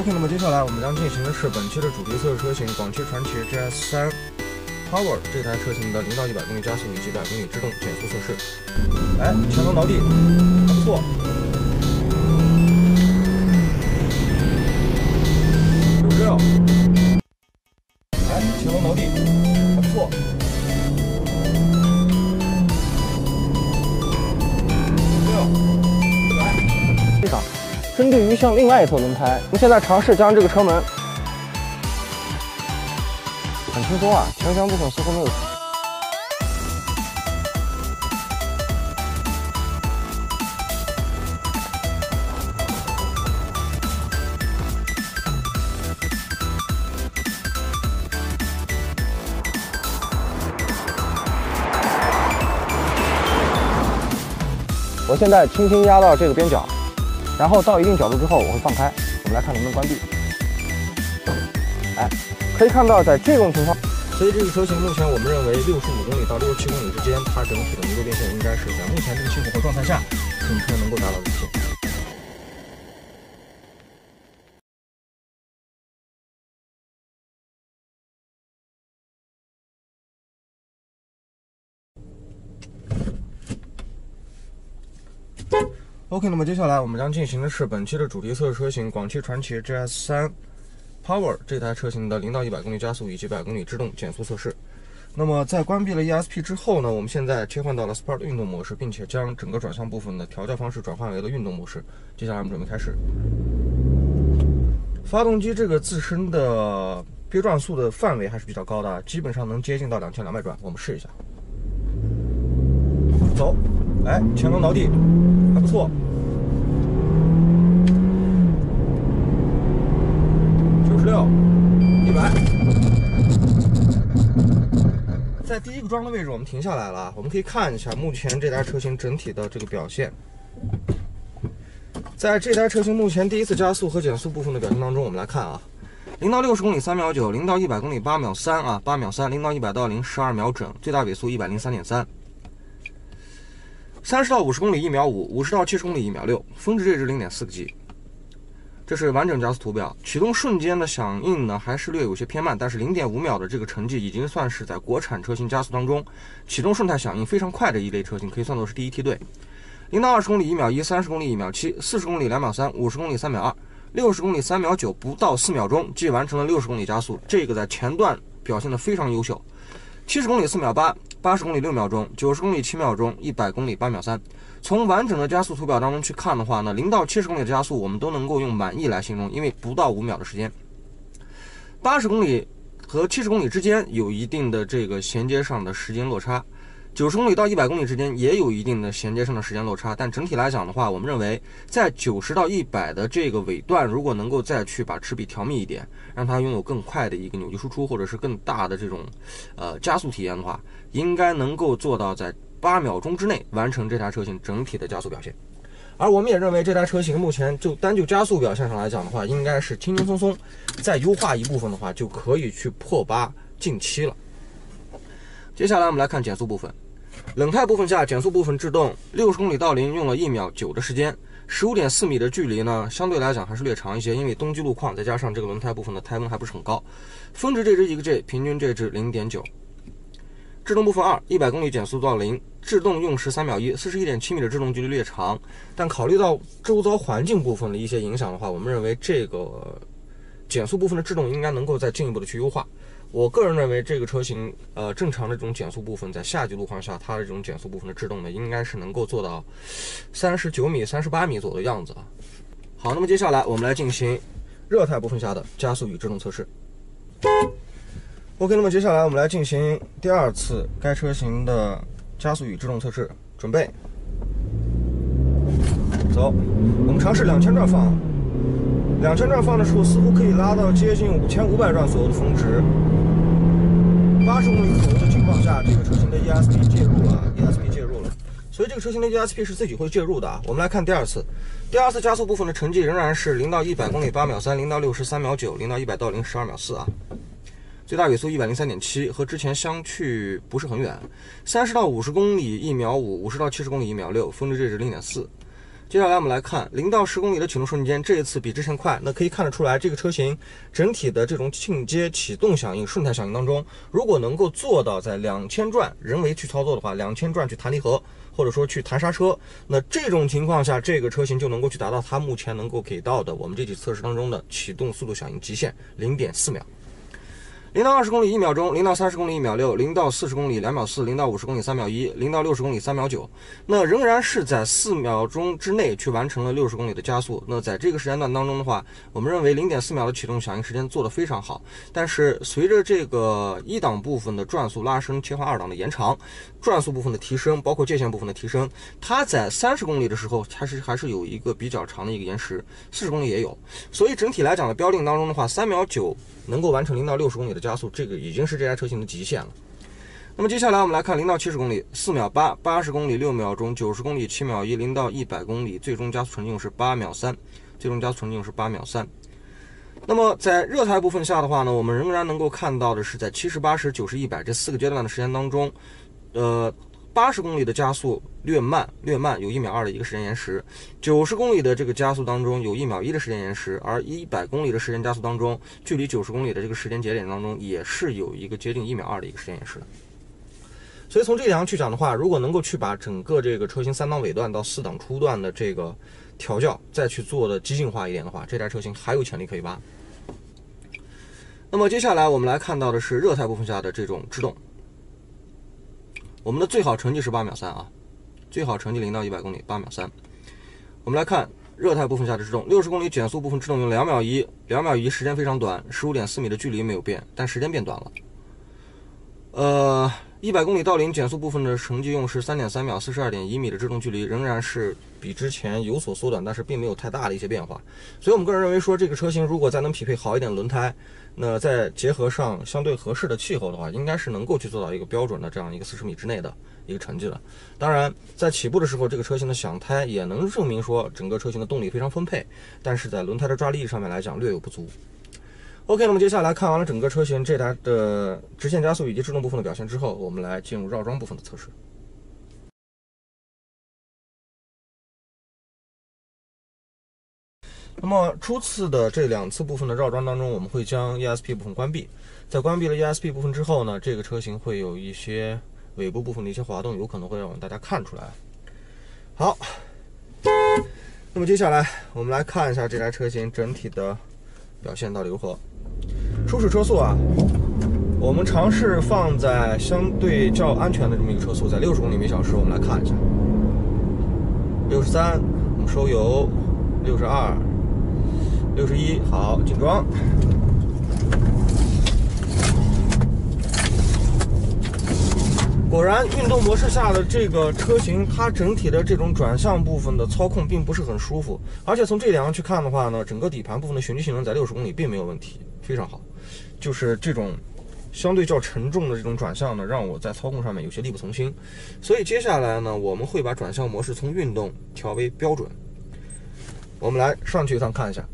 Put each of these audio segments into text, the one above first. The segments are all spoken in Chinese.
OK，那么接下来我们将进行的是本期的主题测试车型广汽传祺 GS 三 Power 这台车型的零到一百公里加速以及百公里制动减速测试。来，前头倒地，还不错。六十六，来，前头倒地，还不错。针对于像另外一侧轮胎，我们现在尝试将这个车门。很轻松啊，前箱部分似乎没有。我现在轻轻压到这个边角，然后到一定角度之后，我会放开。我们来看能不能关闭。哎，可以看到，在这种情况，所以这个车型目前我们认为六十五公里到六十七公里之间，它整体的弥留变线应该是在目前这个气候和状态下，整车能够达到极限。OK，那么接下来我们将进行的是本期的主题测试车型广汽传祺 GS 三 Power 这台车型的零到一百公里加速以及百公里制动减速测试。那么在关闭了 ESP 之后呢，我们现在切换到了 Sport 运动模式，并且将整个转向部分的调教方式转换为了运动模式。接下来我们准备开始。发动机这个自身的憋转速的范围还是比较高的，基本上能接近到两千两百转。我们试一下，走，哎，前轮倒地，还不错。九十六，一百。第一个桩的位置，我们停下来了。我们可以看一下目前这台车型整体的这个表现。在这台车型目前第一次加速和减速部分的表现当中，我们来看啊，零到六十公里三秒九，零到一百公里八秒三啊，八秒三，零到一百到零十二秒整，最大尾速一百零三点三。三十到五十公里一秒五，五十到七十公里一秒六，峰值这值零点四个 G。这是完整加速图表，启动瞬间的响应呢还是略有些偏慢，但是零点五秒的这个成绩已经算是在国产车型加速当中启动瞬态响应非常快的一类车型，可以算作是第一梯队。零到二十公里一秒一，三十公里一秒七，四十公里两秒三，五十公里三秒二，六十公里三秒九，不到四秒钟即完成了六十公里加速，这个在前段表现的非常优秀。七十公里四秒八，八十公里六秒钟，九十公里七秒钟，一百公里八秒三。从完整的加速图表当中去看的话呢，零到七十公里的加速我们都能够用满意来形容，因为不到五秒的时间。八十公里和七十公里之间有一定的这个衔接上的时间落差。九十公里到一百公里之间也有一定的衔接上的时间落差，但整体来讲的话，我们认为在九十到一百的这个尾段，如果能够再去把齿比调密一点，让它拥有更快的一个扭矩输出，或者是更大的这种呃加速体验的话，应该能够做到在八秒钟之内完成这台车型整体的加速表现。而我们也认为这台车型目前就单就加速表现上来讲的话，应该是轻轻松松再优化一部分的话，就可以去破八进七了。接下来我们来看减速部分，冷态部分下减速部分制动，六十公里到零用了一秒九的时间，十五点四米的距离呢，相对来讲还是略长一些，因为冬季路况再加上这个轮胎部分的胎温还不是很高，峰值这值一个 G，平均这值零点九。制动部分二，一百公里减速到零，制动用时三秒一，四十一点七米的制动距离略长，但考虑到周遭环境部分的一些影响的话，我们认为这个减速部分的制动应该能够再进一步的去优化。我个人认为这个车型，呃，正常的这种减速部分，在夏季路况下，它的这种减速部分的制动呢，应该是能够做到三十九米、三十八米左右的样子啊。好，那么接下来我们来进行热态部分下的加速与制动测试。OK，那么接下来我们来进行第二次该车型的加速与制动测试，准备，走，我们尝试两千转放。两千转放的时候，似乎可以拉到接近五千五百转左右的峰值。八十公里左右的情况下，这个车型的 ESP 介入了，ESP 介入了，所以这个车型的 ESP 是自己会介入的啊。我们来看第二次，第二次加速部分的成绩仍然是零到一百公里八秒三，零到六十三秒九，零到一百到零十二秒四啊。最大尾速一百零三点七，和之前相去不是很远。三十到五十公里一秒五，五十到七十公里一秒六，峰值这值零点四。接下来我们来看零到十公里的启动瞬间，这一次比之前快。那可以看得出来，这个车型整体的这种进阶启动响应、瞬态响应当中，如果能够做到在两千转人为去操作的话，两千转去弹离合，或者说去弹刹车，那这种情况下，这个车型就能够去达到它目前能够给到的我们这几测试当中的启动速度响应极限零点四秒。零到二十公里一秒钟，零到三十公里一秒六，零到四十公里两秒四，零到五十公里三秒一，零到六十公里三秒九。那仍然是在四秒钟之内去完成了六十公里的加速。那在这个时间段当中的话，我们认为零点四秒的启动响应时间做得非常好。但是随着这个一档部分的转速拉升，切换二档的延长，转速部分的提升，包括界限部分的提升，它在三十公里的时候，它是还是有一个比较长的一个延时，四十公里也有。所以整体来讲的标定当中的话，三秒九。能够完成零到六十公里的加速，这个已经是这台车型的极限了。那么接下来我们来看零到七十公里四秒八，八十公里六秒钟，九十公里七秒一，零到一百公里最终加速成绩用是八秒三，最终加速成绩用是八秒三。那么在热态部分下的话呢，我们仍然能够看到的是在七十八十九十一百这四个阶段的时间当中，呃。八十公里的加速略慢，略慢，有一秒二的一个时间延时；九十公里的这个加速当中有一秒一的时间延时，而一百公里的时间加速当中，距离九十公里的这个时间节点当中也是有一个接近一秒二的一个时间延时的。所以从这点上去讲的话，如果能够去把整个这个车型三档尾段到四档初段的这个调教再去做的激进化一点的话，这台车型还有潜力可以挖。那么接下来我们来看到的是热态部分下的这种制动。我们的最好成绩是八秒三啊，最好成绩零到一百公里八秒三。我们来看热态部分下的制动，六十公里减速部分制动用两秒一，两秒一时间非常短，十五点四米的距离没有变，但时间变短了。呃，一百公里到零减速部分的成绩用是三点三秒，四十二点一米的制动距离仍然是比之前有所缩短，但是并没有太大的一些变化。所以我们个人认为说，这个车型如果再能匹配好一点轮胎。那再结合上相对合适的气候的话，应该是能够去做到一个标准的这样一个四十米之内的一个成绩的。当然，在起步的时候，这个车型的响胎也能证明说整个车型的动力非常丰沛，但是在轮胎的抓力上面来讲略有不足。OK，那么接下来看完了整个车型这台的直线加速以及制动部分的表现之后，我们来进入绕桩部分的测试。那么初次的这两次部分的绕桩当中，我们会将 ESP 部分关闭。在关闭了 ESP 部分之后呢，这个车型会有一些尾部部分的一些滑动，有可能会让我们大家看出来。好，那么接下来我们来看一下这台车型整体的表现到底如何。初始车速啊，我们尝试放在相对较安全的这么一个车速，在六十公里每小时。我们来看一下，六十三，我们收油，六十二。六十一，好，紧装。果然，运动模式下的这个车型，它整体的这种转向部分的操控并不是很舒服。而且从这两样去看的话呢，整个底盘部分的循迹性能在六十公里并没有问题，非常好。就是这种相对较沉重的这种转向呢，让我在操控上面有些力不从心。所以接下来呢，我们会把转向模式从运动调为标准。我们来上去一趟看一下。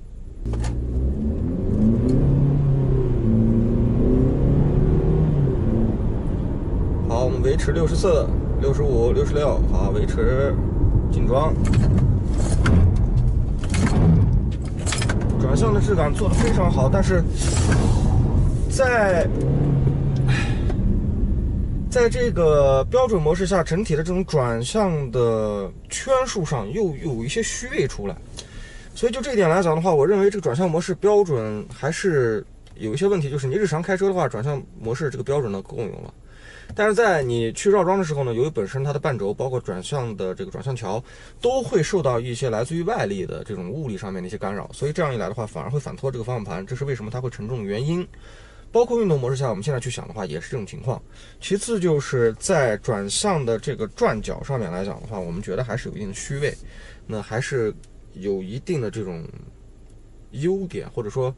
好，我们维持六十四、六十五、六十六。好，维持进装。转向的质感做的非常好，但是在在这个标准模式下，整体的这种转向的圈数上又有一些虚位出来。所以就这一点来讲的话，我认为这个转向模式标准还是有一些问题。就是你日常开车的话，转向模式这个标准呢够用了，但是在你去绕桩的时候呢，由于本身它的半轴包括转向的这个转向桥都会受到一些来自于外力的这种物理上面的一些干扰，所以这样一来的话，反而会反拖这个方向盘，这是为什么它会沉重的原因。包括运动模式下，我们现在去想的话，也是这种情况。其次就是在转向的这个转角上面来讲的话，我们觉得还是有一定的虚位，那还是。有一定的这种优点，或者说，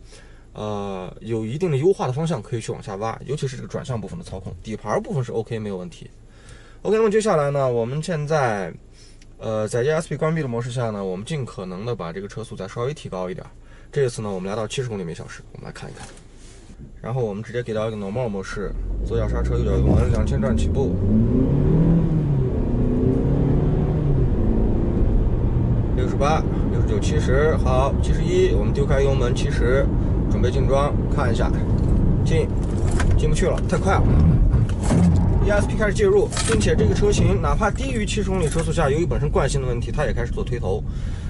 呃，有一定的优化的方向可以去往下挖，尤其是这个转向部分的操控，底盘部分是 OK 没有问题。OK，那么接下来呢，我们现在，呃，在 ESP 关闭的模式下呢，我们尽可能的把这个车速再稍微提高一点。这次呢，我们来到七十公里每小时，我们来看一看。然后我们直接给到一个 Normal 模式，左脚刹车，右脚油门，两千转起步。六十八、九、七十，好，七十一，我们丢开油门，七十，准备进桩，看一下，进，进不去了，太快了。ESP 开始介入，并且这个车型哪怕低于七十公里车速下，由于本身惯性的问题，它也开始做推头。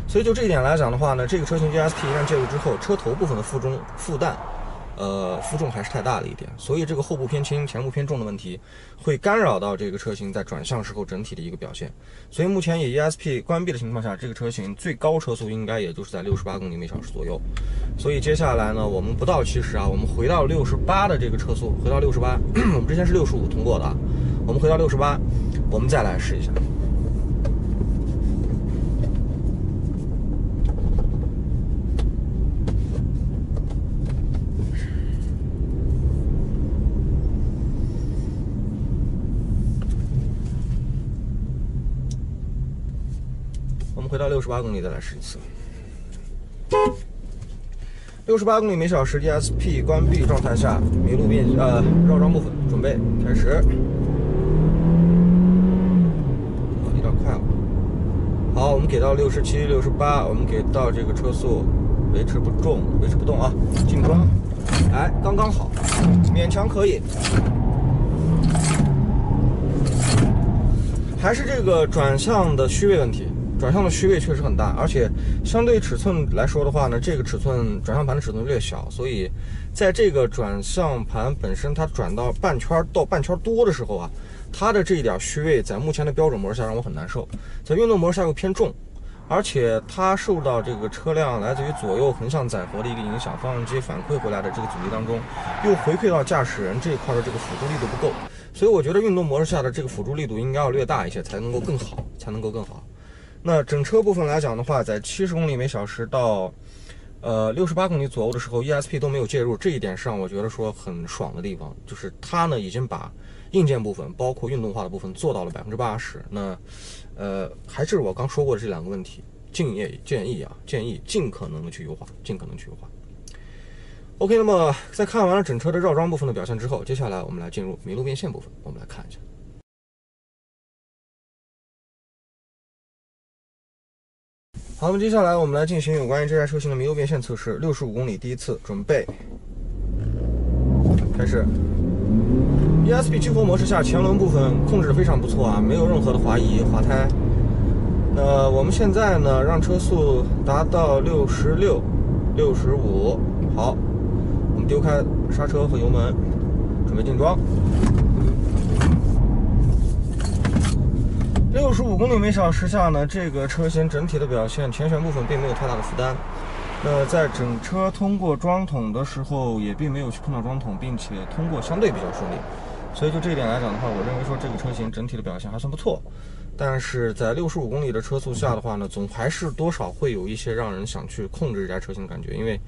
所以就这一点来讲的话呢，这个车型 ESP 一旦介入之后，车头部分的负重负担。呃，负重还是太大了一点，所以这个后部偏轻、前部偏重的问题，会干扰到这个车型在转向时候整体的一个表现。所以目前以 ESP 关闭的情况下，这个车型最高车速应该也就是在六十八公里每小时左右。所以接下来呢，我们不到七十啊，我们回到六十八的这个车速，回到六十八，我们之前是六十五通过的，我们回到六十八，我们再来试一下。到六十八公里，再来试一次。六十八公里每小时，ESP 关闭状态下，麋鹿变呃绕桩部分准备开始。有点快了。好，我们给到六十七、六十八，我们给到这个车速，维持不重，维持不动啊，进桩。哎，刚刚好，勉强可以。还是这个转向的虚位问题。转向的虚位确实很大，而且相对尺寸来说的话呢，这个尺寸转向盘的尺寸略小，所以在这个转向盘本身它转到半圈到半圈多的时候啊，它的这一点虚位在目前的标准模式下让我很难受，在运动模式下又偏重，而且它受到这个车辆来自于左右横向载荷的一个影响，发动机反馈回来的这个阻力当中，又回馈到驾驶人这一块的这个辅助力度不够，所以我觉得运动模式下的这个辅助力度应该要略大一些，才能够更好，才能够更好。那整车部分来讲的话，在七十公里每小时到，呃六十八公里左右的时候，ESP 都没有介入，这一点是让我觉得说很爽的地方，就是它呢已经把硬件部分，包括运动化的部分做到了百分之八十。那，呃，还是我刚说过的这两个问题，建议建议啊，建议尽可能的去优化，尽可能去优化。OK，那么在看完了整车的绕桩部分的表现之后，接下来我们来进入麋鹿变线部分，我们来看一下。好，那么接下来我们来进行有关于这台车型的麋鹿变线测试。六十五公里第一次，准备开始。ESP 激活模式下，前轮部分控制的非常不错啊，没有任何的滑移、滑胎。那我们现在呢，让车速达到六十六、六十五。好，我们丢开刹车和油门，准备进桩。六十五公里每小时下呢，这个车型整体的表现，前悬部分并没有太大的负担。那在整车通过桩筒的时候，也并没有去碰到桩筒，并且通过相对比较顺利。所以就这一点来讲的话，我认为说这个车型整体的表现还算不错。但是在六十五公里的车速下的话呢，总还是多少会有一些让人想去控制这台车型的感觉，因为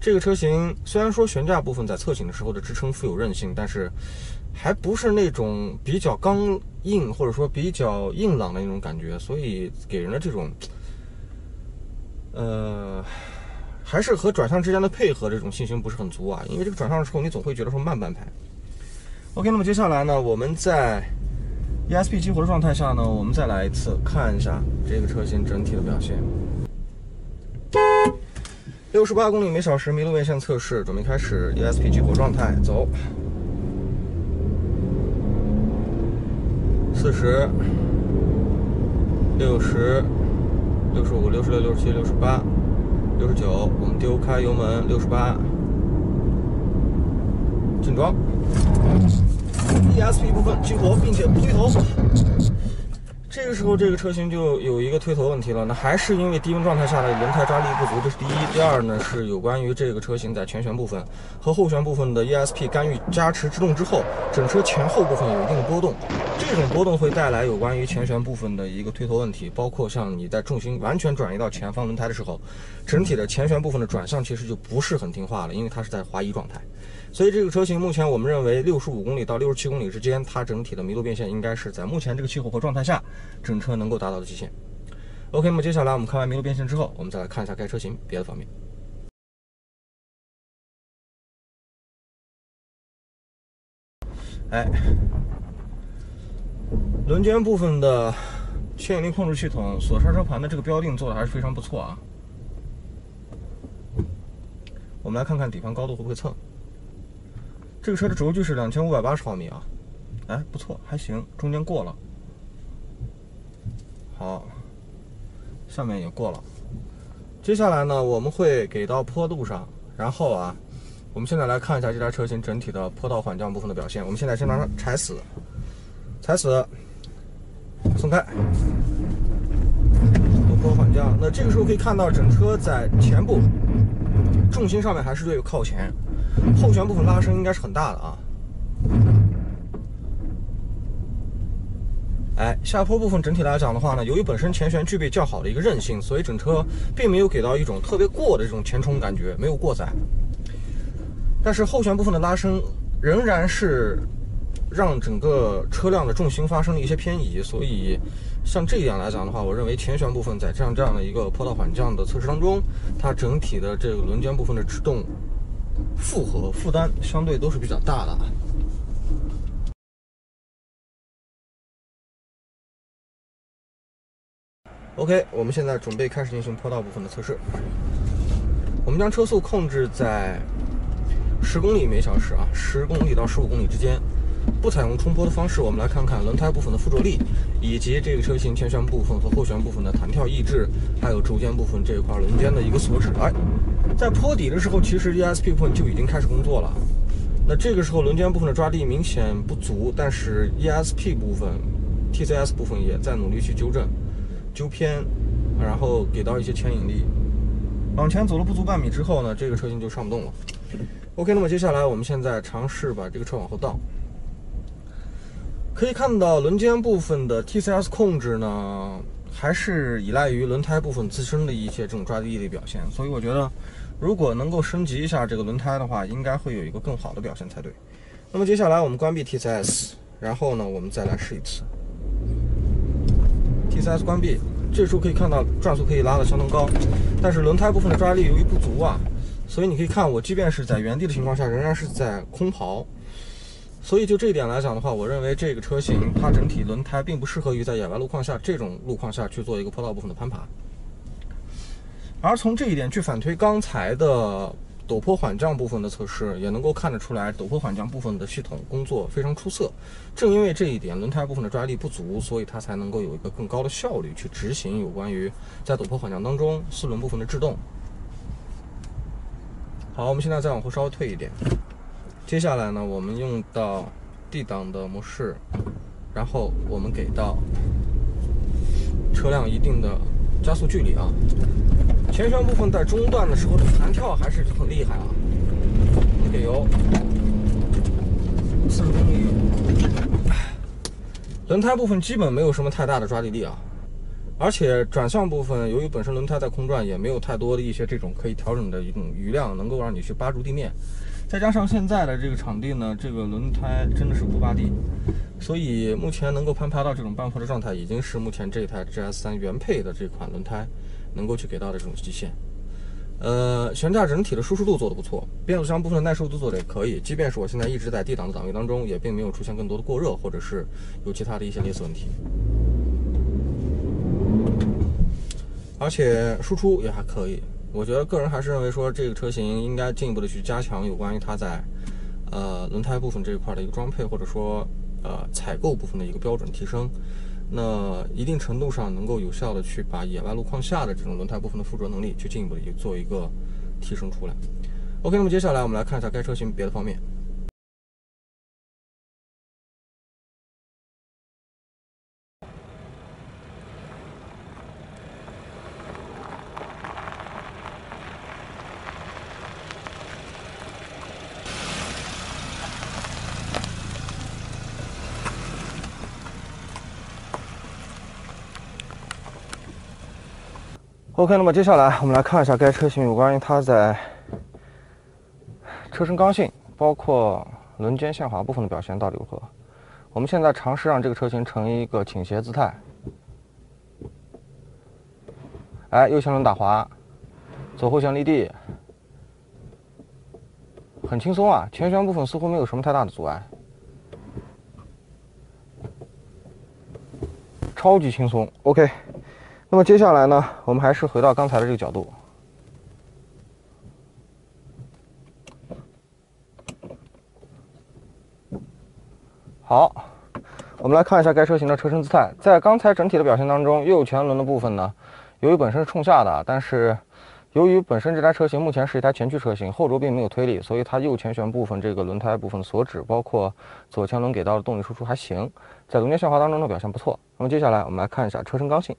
这个车型虽然说悬架部分在侧倾的时候的支撑富有韧性，但是。还不是那种比较刚硬或者说比较硬朗的那种感觉，所以给人的这种，呃，还是和转向之间的配合这种信心不是很足啊。因为这个转向的时候，你总会觉得说慢半拍。OK，那么接下来呢，我们在 ESP 激活的状态下呢，我们再来一次看一下这个车型整体的表现。六十八公里每小时麋鹿变线测试，准备开始 ESP 激活状态，走。四十、六十、六十五、六十六、六十七、六十八、六十九，我们丢开油门，六十八，进桩，ESP 部分激活，并且不推头。这个时候，这个车型就有一个推头问题了。那还是因为低温状态下的轮胎抓力不足，这是第一。第二呢，是有关于这个车型在前悬部分和后悬部分的 ESP 干预加持制动之后，整车前后部分有一定的波动。这种波动会带来有关于前悬部分的一个推头问题，包括像你在重心完全转移到前方轮胎的时候，整体的前悬部分的转向其实就不是很听话了，因为它是在滑移状态。所以这个车型目前我们认为六十五公里到六十七公里之间，它整体的麋鹿变线应该是在目前这个气候和状态下，整车能够达到的极限。OK，那么接下来我们看完麋鹿变线之后，我们再来看一下该车型别的方面。哎，轮间部分的牵引力控制系统、锁刹车盘的这个标定做的还是非常不错啊。我们来看看底盘高度会不会蹭。这个车的轴距是两千五百八十毫米啊，哎，不错，还行，中间过了。好，下面也过了。接下来呢，我们会给到坡度上，然后啊，我们现在来看一下这台车型整体的坡道缓降部分的表现。我们现在先把它踩死，踩死，松开，陡坡缓降。那这个时候可以看到，整车在前部重心上面还是略有靠前，后悬部分拉伸应该是很大的啊。哎，下坡部分整体来讲的话呢，由于本身前悬具备较好的一个韧性，所以整车并没有给到一种特别过的这种前冲感觉，没有过载。但是后悬部分的拉伸仍然是让整个车辆的重心发生了一些偏移，所以像这样来讲的话，我认为前悬部分在这样这样的一个坡道缓降的测试当中，它整体的这个轮间部分的制动负荷负担相对都是比较大的。OK，我们现在准备开始进行坡道部分的测试。我们将车速控制在十公里每小时啊，十公里到十五公里之间，不采用冲坡的方式。我们来看看轮胎部分的附着力，以及这个车型前悬部分和后悬部分的弹跳抑制，还有轴间部分这一块轮间的一个锁止。哎，在坡底的时候，其实 ESP 部分就已经开始工作了。那这个时候轮间部分的抓地明显不足，但是 ESP 部分、TCS 部分也在努力去纠正。纠偏，然后给到一些牵引力，往前走了不足半米之后呢，这个车型就上不动了。OK，那么接下来我们现在尝试把这个车往后倒。可以看到轮间部分的 TCS 控制呢，还是依赖于轮胎部分自身的一些这种抓地力的表现，所以我觉得如果能够升级一下这个轮胎的话，应该会有一个更好的表现才对。那么接下来我们关闭 TCS，然后呢，我们再来试一次。TCS 关闭，这时候可以看到转速可以拉得相当高，但是轮胎部分的抓力由于不足啊，所以你可以看我即便是在原地的情况下，仍然是在空跑。所以就这一点来讲的话，我认为这个车型它整体轮胎并不适合于在野外路况下这种路况下去做一个坡道部分的攀爬。而从这一点去反推刚才的。陡坡缓降部分的测试也能够看得出来，陡坡缓降部分的系统工作非常出色。正因为这一点，轮胎部分的抓力不足，所以它才能够有一个更高的效率去执行有关于在陡坡缓降当中四轮部分的制动。好，我们现在再往后稍微退一点。接下来呢，我们用到 D 档的模式，然后我们给到车辆一定的加速距离啊。前悬部分在中段的时候的弹跳还是很厉害啊！给油，四十公里。轮胎部分基本没有什么太大的抓地力啊，而且转向部分由于本身轮胎在空转，也没有太多的一些这种可以调整的一种余量，能够让你去扒住地面。再加上现在的这个场地呢，这个轮胎真的是不扒地，所以目前能够攀爬到这种半坡的状态，已经是目前这一台 GS 三原配的这款轮胎。能够去给到的这种极限，呃，悬架整体的舒适度做的不错，变速箱部分的耐受度做的也可以。即便是我现在一直在 D 档的档位当中，也并没有出现更多的过热，或者是有其他的一些类似问题。而且输出也还可以，我觉得个人还是认为说这个车型应该进一步的去加强有关于它在呃轮胎部分这一块的一个装配，或者说呃采购部分的一个标准提升。那一定程度上能够有效的去把野外路况下的这种轮胎部分的附着能力去进一步的去做一个提升出来。OK，那么接下来我们来看一下该车型别的方面。OK，那么接下来我们来看一下该车型有关于它在车身刚性，包括轮间限滑部分的表现到底如何。我们现在尝试让这个车型呈一个倾斜姿态。哎，右前轮打滑，左后悬离地，很轻松啊！前悬部分似乎没有什么太大的阻碍。超级轻松。OK，那么接下来呢，我们还是回到刚才的这个角度。好，我们来看一下该车型的车身姿态。在刚才整体的表现当中，右前轮的部分呢，由于本身是冲下的，但是由于本身这台车型目前是一台前驱车型，后轴并没有推力，所以它右前悬部分这个轮胎部分的锁止，包括左前轮给到的动力输出还行，在轮间下滑当中的表现不错。那么接下来我们来看一下车身刚性。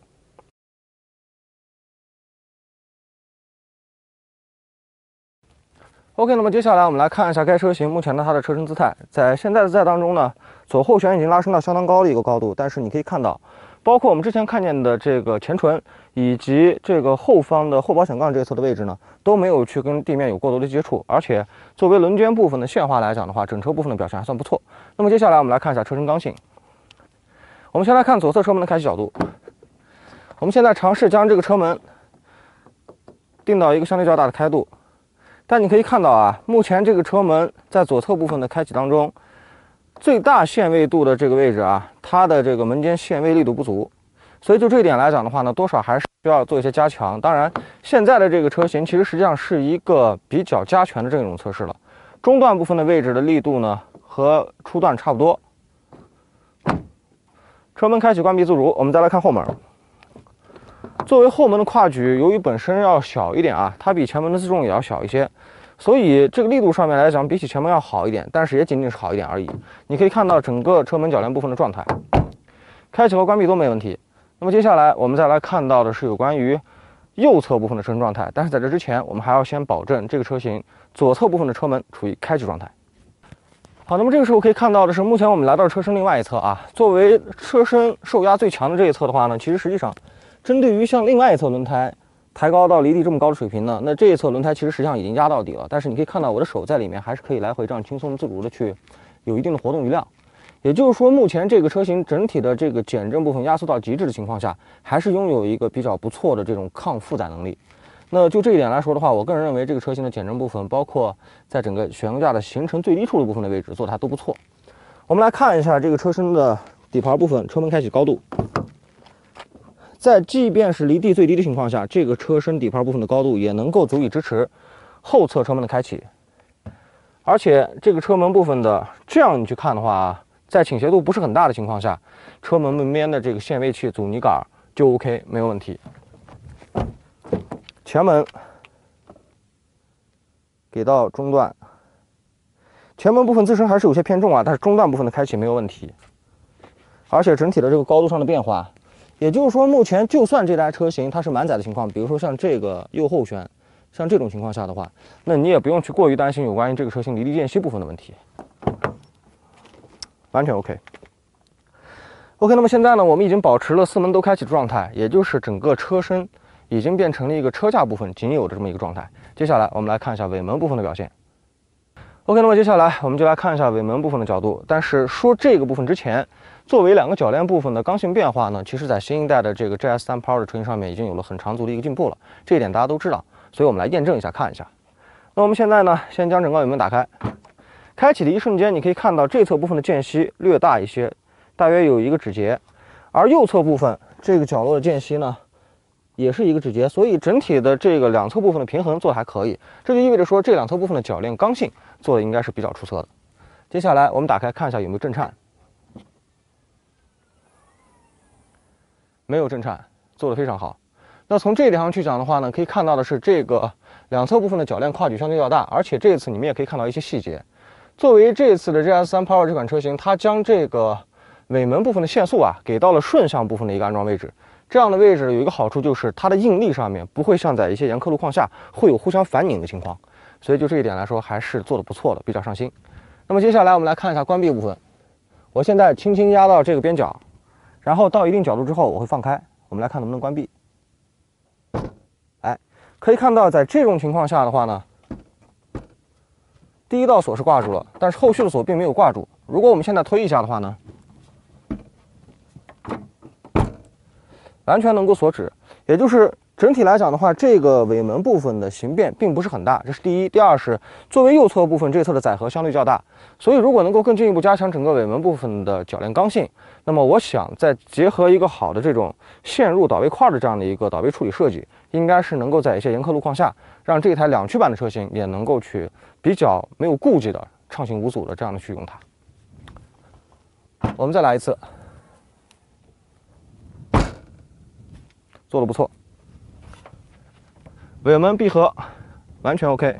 OK，那么接下来我们来看一下该车型目前的它的车身姿态。在现在的姿态当中呢，左后悬已经拉升到相当高的一个高度，但是你可以看到，包括我们之前看见的这个前唇以及这个后方的后保险杠这一侧的位置呢，都没有去跟地面有过多的接触。而且作为轮圈部分的线化来讲的话，整车部分的表现还算不错。那么接下来我们来看一下车身刚性。我们先来看左侧车门的开启角度。我们现在尝试将这个车门定到一个相对较大的开度。但你可以看到啊，目前这个车门在左侧部分的开启当中，最大限位度的这个位置啊，它的这个门间限位力度不足，所以就这一点来讲的话呢，多少还是需要做一些加强。当然，现在的这个车型其实实际上是一个比较加权的这种测试了，中段部分的位置的力度呢和初段差不多。车门开启关闭自如，我们再来看后门。作为后门的跨距，由于本身要小一点啊，它比前门的自重也要小一些，所以这个力度上面来讲，比起前门要好一点，但是也仅仅是好一点而已。你可以看到整个车门铰链部分的状态，开启和关闭都没问题。那么接下来我们再来看到的是有关于右侧部分的车身状态，但是在这之前，我们还要先保证这个车型左侧部分的车门处于开启状态。好，那么这个时候可以看到的是，目前我们来到车身另外一侧啊，作为车身受压最强的这一侧的话呢，其实实际上。针对于像另外一侧轮胎抬高到离地这么高的水平呢，那这一侧轮胎其实实际上已经压到底了。但是你可以看到我的手在里面还是可以来回这样轻松自如的去有一定的活动余量。也就是说，目前这个车型整体的这个减震部分压缩到极致的情况下，还是拥有一个比较不错的这种抗负载能力。那就这一点来说的话，我个人认为这个车型的减震部分，包括在整个悬架的行程最低处的部分的位置做的还都不错。我们来看一下这个车身的底盘部分，车门开启高度。在即便是离地最低的情况下，这个车身底盘部分的高度也能够足以支持后侧车门的开启。而且这个车门部分的这样你去看的话，在倾斜度不是很大的情况下，车门门边的这个限位器阻尼杆就 OK 没有问题。前门给到中段，前门部分自身还是有些偏重啊，但是中段部分的开启没有问题。而且整体的这个高度上的变化。也就是说，目前就算这台车型它是满载的情况，比如说像这个右后悬，像这种情况下的话，那你也不用去过于担心有关于这个车型离地间隙部分的问题，完全 OK。OK，那么现在呢，我们已经保持了四门都开启的状态，也就是整个车身已经变成了一个车架部分仅有的这么一个状态。接下来我们来看一下尾门部分的表现。OK，那么接下来我们就来看一下尾门部分的角度。但是说这个部分之前。作为两个铰链部分的刚性变化呢，其实在新一代的这个 GS3 Power 的车型上面已经有了很长足的一个进步了，这一点大家都知道，所以我们来验证一下，看一下。那我们现在呢，先将整个尾门打开，开启的一瞬间，你可以看到这侧部分的间隙略大一些，大约有一个指节，而右侧部分这个角落的间隙呢，也是一个指节，所以整体的这个两侧部分的平衡做的还可以，这就意味着说这两侧部分的铰链刚性做的应该是比较出色的。接下来我们打开看一下有没有震颤。没有震颤，做得非常好。那从这一点上去讲的话呢，可以看到的是这个两侧部分的铰链跨距相对较大，而且这次你们也可以看到一些细节。作为这次的 GS3 Power 这款车型，它将这个尾门部分的限速啊给到了顺向部分的一个安装位置。这样的位置有一个好处就是它的应力上面不会像在一些严苛路况下会有互相反拧的情况，所以就这一点来说还是做得不错的，比较上心。那么接下来我们来看一下关闭部分，我现在轻轻压到这个边角。然后到一定角度之后，我会放开，我们来看能不能关闭。哎，可以看到，在这种情况下的话呢，第一道锁是挂住了，但是后续的锁并没有挂住。如果我们现在推一下的话呢，完全能够锁止，也就是整体来讲的话，这个尾门部分的形变并不是很大，这是第一。第二是作为右侧部分，这侧的载荷相对较大，所以如果能够更进一步加强整个尾门部分的铰链刚性，那么我想再结合一个好的这种线入导位块的这样的一个导位处理设计，应该是能够在一些严苛路况下，让这台两驱版的车型也能够去比较没有顾忌的畅行无阻的这样的去用它。我们再来一次，做的不错。尾门闭合完全 OK，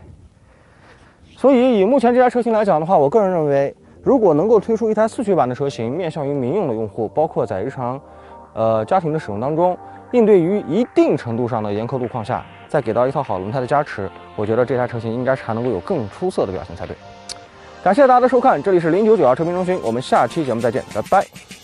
所以以目前这台车型来讲的话，我个人认为，如果能够推出一台四驱版的车型，面向于民用的用户，包括在日常，呃家庭的使用当中，应对于一定程度上的严苛路况下，再给到一套好轮胎的加持，我觉得这台车型应该是还能够有更出色的表现才对。感谢大家的收看，这里是零九九二车评中心，我们下期节目再见，拜拜。